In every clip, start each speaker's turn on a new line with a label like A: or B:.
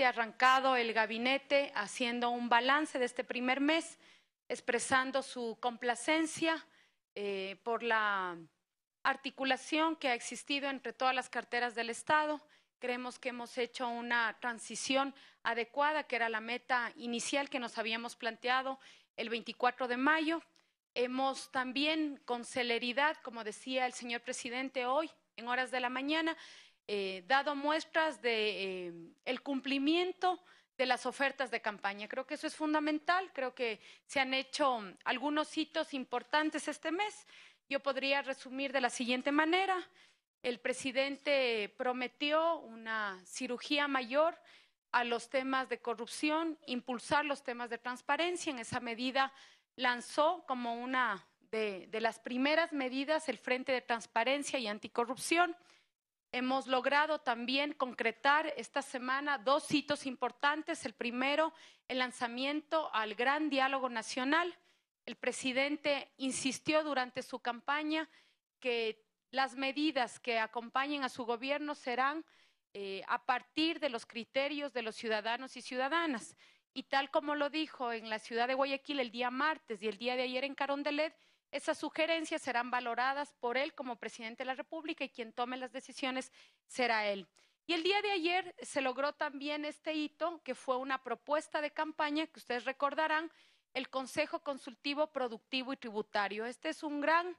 A: arrancado el gabinete haciendo un balance de este primer mes, expresando su complacencia eh, por la articulación que ha existido entre todas las carteras del Estado. Creemos que hemos hecho una transición adecuada, que era la meta inicial que nos habíamos planteado el 24 de mayo. Hemos también, con celeridad, como decía el señor presidente hoy, en horas de la mañana, eh, dado muestras de eh, el cumplimiento de las ofertas de campaña. Creo que eso es fundamental. Creo que se han hecho algunos hitos importantes este mes. Yo podría resumir de la siguiente manera. El presidente prometió una cirugía mayor a los temas de corrupción, impulsar los temas de transparencia. En esa medida lanzó como una de, de las primeras medidas el Frente de Transparencia y Anticorrupción. Hemos logrado también concretar esta semana dos hitos importantes. El primero, el lanzamiento al Gran Diálogo Nacional. El presidente insistió durante su campaña que las medidas que acompañen a su gobierno serán eh, a partir de los criterios de los ciudadanos y ciudadanas. Y tal como lo dijo en la ciudad de Guayaquil el día martes y el día de ayer en Carondelet, esas sugerencias serán valoradas por él como presidente de la República y quien tome las decisiones será él. Y el día de ayer se logró también este hito, que fue una propuesta de campaña que ustedes recordarán, el Consejo Consultivo Productivo y Tributario. Este es un gran,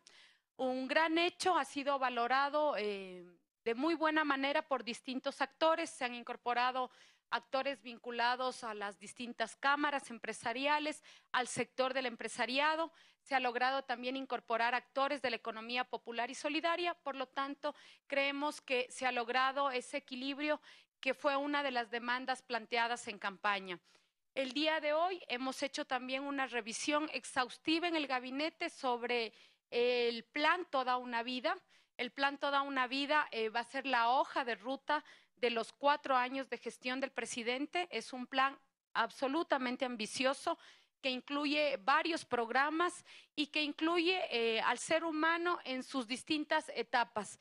A: un gran hecho, ha sido valorado eh, de muy buena manera por distintos actores. Se han incorporado actores vinculados a las distintas cámaras empresariales, al sector del empresariado. Se ha logrado también incorporar actores de la economía popular y solidaria. Por lo tanto, creemos que se ha logrado ese equilibrio que fue una de las demandas planteadas en campaña. El día de hoy hemos hecho también una revisión exhaustiva en el gabinete sobre el plan Toda una Vida. El plan Toda una Vida eh, va a ser la hoja de ruta de los cuatro años de gestión del presidente. Es un plan absolutamente ambicioso que incluye varios programas y que incluye eh, al ser humano en sus distintas etapas.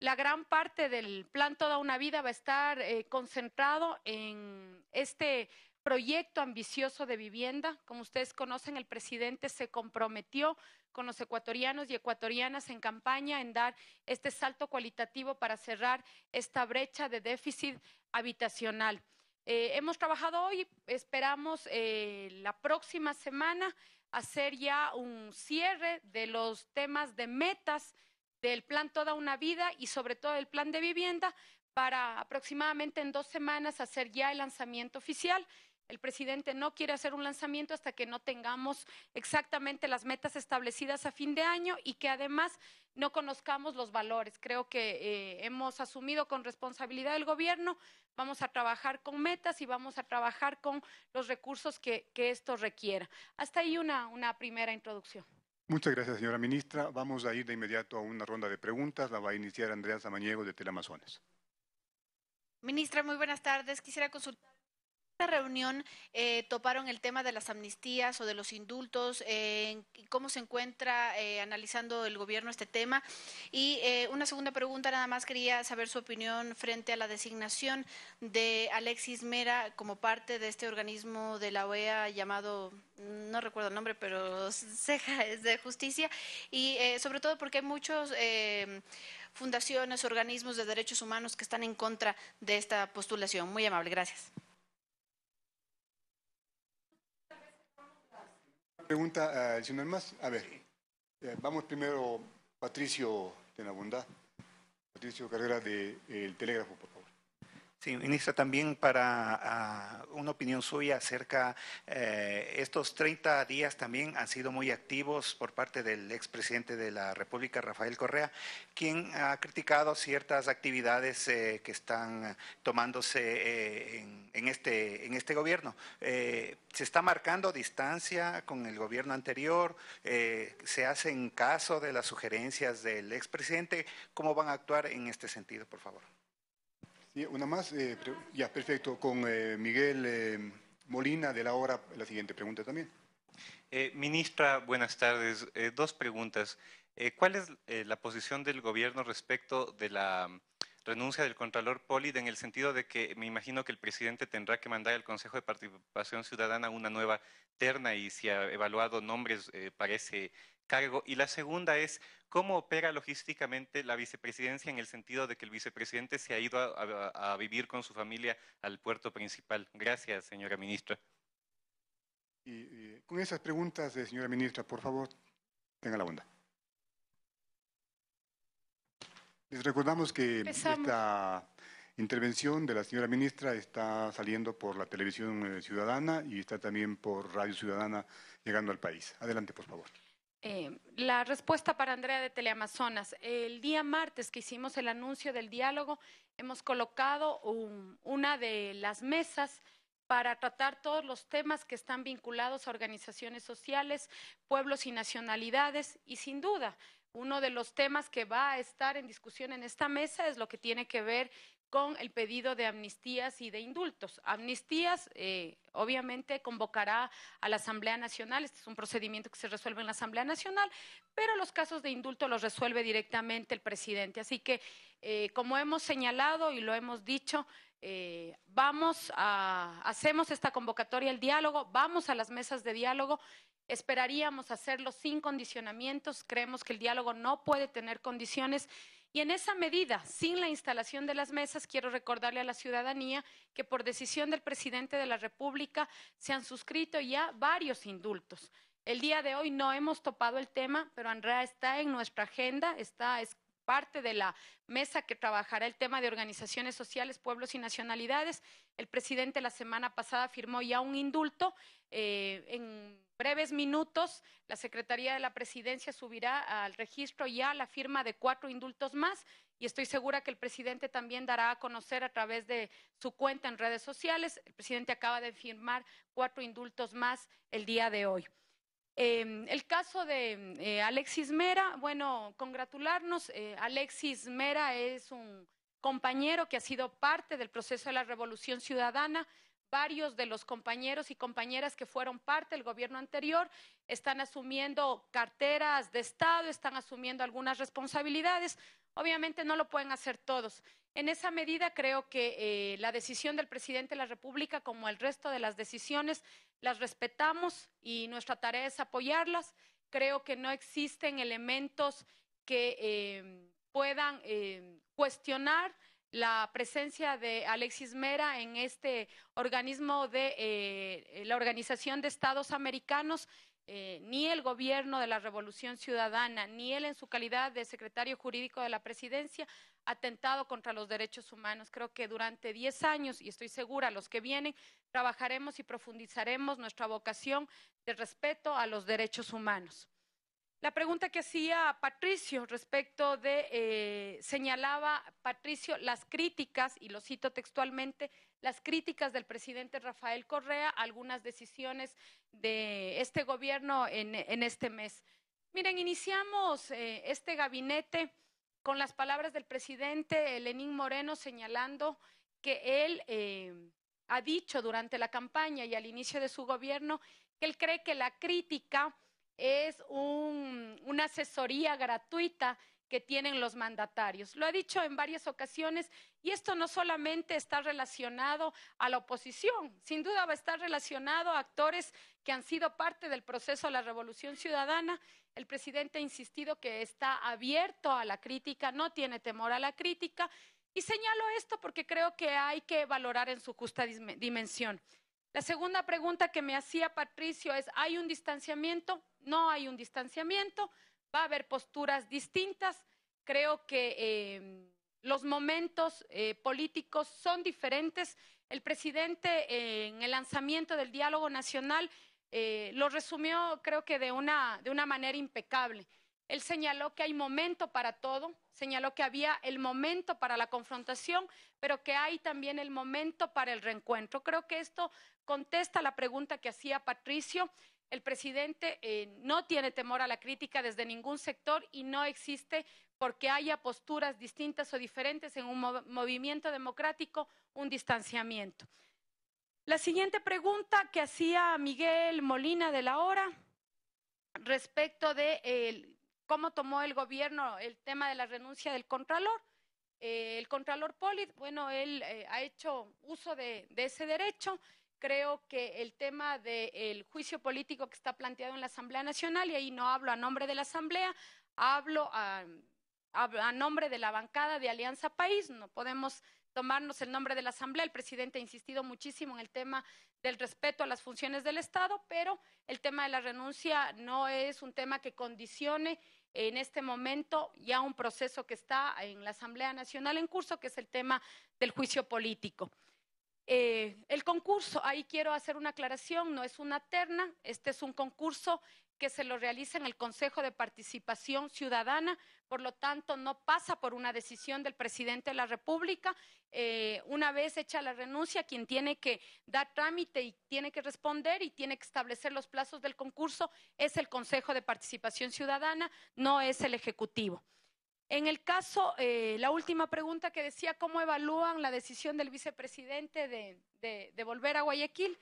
A: La gran parte del plan Toda una Vida va a estar eh, concentrado en este proyecto ambicioso de vivienda. Como ustedes conocen, el presidente se comprometió con los ecuatorianos y ecuatorianas en campaña en dar este salto cualitativo para cerrar esta brecha de déficit habitacional. Eh, hemos trabajado hoy, esperamos eh, la próxima semana hacer ya un cierre de los temas de metas del plan Toda una Vida y sobre todo el plan de vivienda para aproximadamente en dos semanas hacer ya el lanzamiento oficial el presidente no quiere hacer un lanzamiento hasta que no tengamos exactamente las metas establecidas a fin de año y que además no conozcamos los valores. Creo que eh, hemos asumido con responsabilidad el gobierno, vamos a trabajar con metas y vamos a trabajar con los recursos que, esto requiera. Hasta ahí una, una primera introducción.
B: Muchas gracias, señora ministra. Vamos a ir de inmediato a una ronda de preguntas. La va a iniciar Andrea Samaniego de Teleamazonas.
C: Ministra, muy buenas tardes. Quisiera consultar reunión eh, toparon el tema de las amnistías o de los indultos, eh, cómo se encuentra eh, analizando el gobierno este tema. Y una segunda pregunta, nada más quería saber su opinión frente a la designación de Alexis Mera como parte de este organismo de la OEA llamado, no recuerdo el nombre, pero CEJA es de justicia, y sobre todo porque hay muchos fundaciones, organismos de derechos humanos que están en contra de esta postulación. Muy amable, gracias.
B: Pregunta adicional más. A ver, eh, vamos primero, Patricio Tenabundá. Patricio Carrera de El Telégrafo, por favor.
D: Sí, ministra, también para ah, una opinión suya acerca, eh, estos 30 días también han sido muy activos por parte del expresidente de la República, Rafael Correa, quien ha criticado ciertas actividades eh, que están tomándose eh, en, este, en este gobierno. ¿Se está marcando distancia con el gobierno anterior? ¿Se hacen caso de las sugerencias del expresidente? ¿Cómo van a actuar en este sentido, por favor?
B: Una más. Eh, ya, perfecto. Con eh, Miguel eh, Molina de la hora, la siguiente pregunta también.
E: ministra, buenas tardes. dos preguntas. ¿Cuál es la posición del gobierno respecto de la renuncia del Contralor Polid en el sentido de que me imagino que el presidente tendrá que mandar al Consejo de Participación Ciudadana una nueva terna y si ha evaluado nombres para ese cargo. Y la segunda es, ¿cómo opera logísticamente la vicepresidencia en el sentido de que el vicepresidente se ha ido a, vivir con su familia al puerto principal? Gracias, señora ministra.
B: Y, con esas preguntas, de señora ministra, por favor, tenga la bondad. Les recordamos que esta intervención de la señora ministra está saliendo por la televisión eh, ciudadana y está también por Radio Ciudadana llegando al país. Adelante, por favor.
A: Eh, la respuesta para Andrea de Teleamazonas. El día martes que hicimos el anuncio del diálogo, hemos colocado una de las mesas para tratar todos los temas que están vinculados a organizaciones sociales, pueblos y nacionalidades y sin duda uno de los temas que va a estar en discusión en esta mesa es lo que tiene que ver con el pedido de amnistías y de indultos. Amnistías, eh, obviamente, convocará a la Asamblea Nacional, este es un procedimiento que se resuelve en la Asamblea Nacional, pero los casos de indulto los resuelve directamente el presidente. Así que, eh, como hemos señalado y lo hemos dicho, eh, vamos a, hacemos esta convocatoria al diálogo, vamos a las mesas de diálogo Esperaríamos hacerlo sin condicionamientos. Creemos que el diálogo no puede tener condiciones. Y en esa medida, sin la instalación de las mesas, quiero recordarle a la ciudadanía que por decisión del presidente de la República se han suscrito ya varios indultos. El día de hoy no hemos topado el tema, pero Andrea está en nuestra agenda, está es parte de la mesa que trabajará el tema de organizaciones sociales, pueblos y nacionalidades. El presidente la semana pasada firmó ya un indulto eh, en breves minutos, la Secretaría de la Presidencia subirá al registro ya la firma de cuatro indultos más y estoy segura que el presidente también dará a conocer a través de su cuenta en redes sociales. El presidente acaba de firmar cuatro indultos más el día de hoy. Em, el caso de eh, Alexis Mera, bueno, congratularnos. Eh, Alexis Mera es un compañero que ha sido parte del proceso de la Revolución Ciudadana varios de los compañeros y compañeras que fueron parte del gobierno anterior están asumiendo carteras de Estado, están asumiendo algunas responsabilidades. Obviamente no lo pueden hacer todos. En esa medida creo que eh, la decisión del presidente de la República, como el resto de las decisiones, las respetamos y nuestra tarea es apoyarlas. Creo que no existen elementos que eh, puedan eh, cuestionar la presencia de Alexis Mera en este organismo de la Organización de Estados Americanos, eh, ni el gobierno de la Revolución Ciudadana, ni él en su calidad de secretario jurídico de la presidencia, atentado contra los derechos humanos. Creo que durante diez años, y estoy segura, los que vienen, trabajaremos y profundizaremos nuestra vocación de respeto a los derechos humanos. La pregunta que hacía Patricio respecto de, eh, señalaba Patricio las críticas, y lo cito textualmente, las críticas del presidente Rafael Correa a algunas decisiones de este gobierno en, este mes. Miren, iniciamos eh, este gabinete con las palabras del presidente Lenín Moreno señalando que él eh, ha dicho durante la campaña y al inicio de su gobierno que él cree que la crítica es una asesoría gratuita que tienen los mandatarios. Lo ha dicho en varias ocasiones y esto no solamente está relacionado a la oposición, sin duda va a estar relacionado a actores que han sido parte del proceso de la revolución ciudadana. El presidente ha insistido que está abierto a la crítica, no tiene temor a la crítica y señalo esto porque creo que hay que valorar en su justa dimensión. La segunda pregunta que me hacía Patricio es, ¿hay un distanciamiento? No hay un distanciamiento, va a haber posturas distintas. Creo que em, los momentos eh, políticos son diferentes. El presidente en el lanzamiento del diálogo nacional eh, lo resumió creo que de una, de una manera impecable. Él señaló que hay momento para todo, señaló que había el momento para la confrontación, pero que hay también el momento para el reencuentro. Creo que esto contesta la pregunta que hacía Patricio. El presidente eh, no tiene temor a la crítica desde ningún sector y no existe porque haya posturas distintas o diferentes en un movimiento democrático un distanciamiento. La siguiente pregunta que hacía Miguel Molina de la Hora respecto de cómo tomó el gobierno el tema de la renuncia del Contralor. Eh, el Contralor Polit, bueno, él eh, ha hecho uso de, ese derecho. Creo que el tema del juicio político que está planteado en la Asamblea Nacional, y ahí no hablo a nombre de la Asamblea, hablo a, a nombre de la bancada de Alianza País, no podemos tomarnos el nombre de la Asamblea. El presidente ha insistido muchísimo en el tema del respeto a las funciones del Estado, pero el tema de la renuncia no es un tema que condicione en este momento ya un proceso que está en la Asamblea Nacional en curso, que es el tema del juicio político. Eh, el concurso, ahí quiero hacer una aclaración, no es una terna, este es un concurso que se lo realiza en el Consejo de Participación Ciudadana, por lo tanto no pasa por una decisión del presidente de la República. Eh, una vez hecha la renuncia, quien tiene que dar trámite y tiene que responder y tiene que establecer los plazos del concurso es el Consejo de Participación Ciudadana, no es el Ejecutivo. En el caso, eh, la última pregunta que decía, ¿cómo evalúan la decisión del vicepresidente de volver a Guayaquil?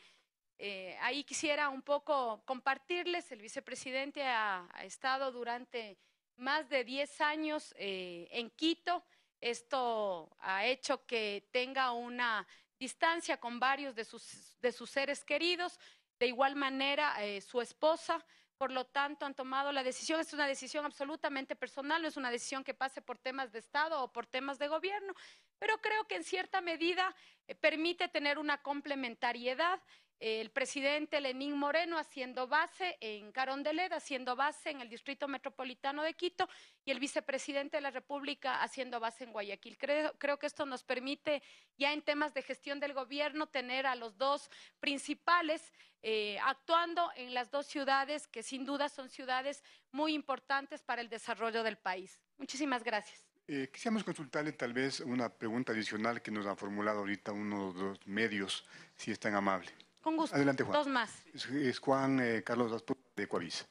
A: Eh, ahí quisiera un poco compartirles, el vicepresidente ha, estado durante más de 10 años eh, en Quito. Esto ha hecho que tenga una distancia con varios de sus, de sus seres queridos. De igual manera, su esposa, por lo tanto, han tomado la decisión. Es una decisión absolutamente personal, no es una decisión que pase por temas de Estado o por temas de gobierno, pero creo que en cierta medida permite tener una complementariedad el presidente Lenín Moreno haciendo base en Carondelet, haciendo base en el Distrito Metropolitano de Quito y el vicepresidente de la República haciendo base en Guayaquil. Creo, que esto nos permite ya en temas de gestión del gobierno tener a los dos principales eh, actuando en las dos ciudades que sin duda son ciudades muy importantes para el desarrollo del país. Muchísimas gracias.
B: Eh, quisiéramos consultarle tal vez una pregunta adicional que nos han formulado ahorita uno de los medios, si es tan amable.
A: Con gusto.
B: Adelante, Juan.
A: Dos más.
B: Es, Juan eh, Carlos de Coavisa.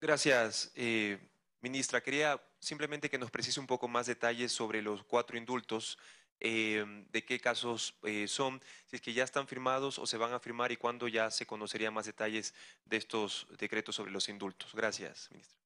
F: Gracias, eh, ministra. Quería simplemente que nos precise un poco más detalles sobre los cuatro indultos, eh, de qué casos son, si es que ya están firmados o se van a firmar y cuándo ya se conocerían más detalles de estos decretos sobre los indultos. Gracias, ministra.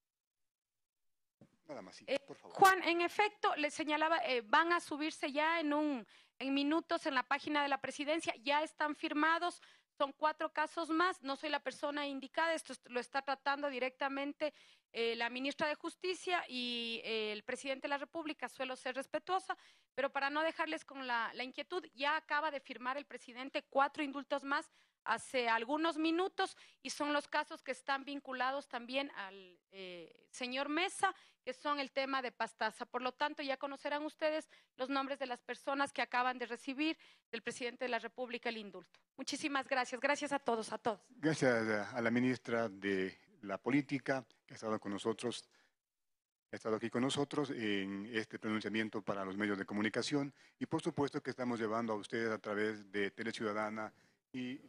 B: Nada más, por favor.
A: Juan, en efecto, le señalaba, van a subirse ya en un en minutos en la página de la presidencia, ya están firmados, son cuatro casos más, no soy la persona indicada, esto lo está tratando directamente eh, la ministra de Justicia y eh, el presidente de la República, suelo ser respetuosa, pero para no dejarles con la, inquietud, ya acaba de firmar el presidente cuatro indultos más hace algunos minutos y son los casos que están vinculados también al eh, señor Mesa, que son el tema de Pastaza. Por lo tanto, ya conocerán ustedes los nombres de las personas que acaban de recibir del presidente de la República el indulto. Muchísimas gracias. Gracias a todos, a todos.
B: Gracias a la ministra de la Política que ha estado con nosotros ha estado aquí con nosotros en este pronunciamiento para los medios de comunicación y por supuesto que estamos llevando a ustedes a través de Tele Ciudadana y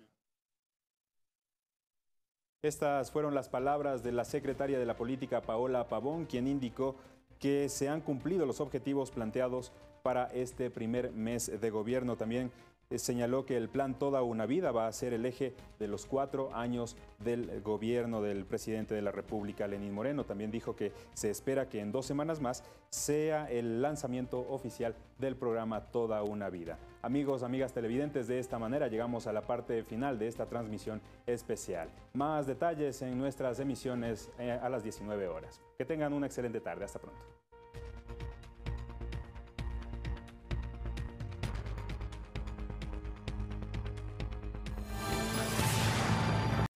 G: estas fueron las palabras de la secretaria de la Política, Paola Pavón, quien indicó que se han cumplido los objetivos planteados para este primer mes de gobierno. También señaló que el plan Toda una vida va a ser el eje de los cuatro años del gobierno del presidente de la República, Lenín Moreno. También dijo que se espera que en dos semanas más sea el lanzamiento oficial del programa Toda una vida. Amigos, amigas televidentes, de esta manera llegamos a la parte final de esta transmisión especial. Más detalles en nuestras emisiones eh, a las 19 horas. Que tengan una excelente tarde. Hasta pronto.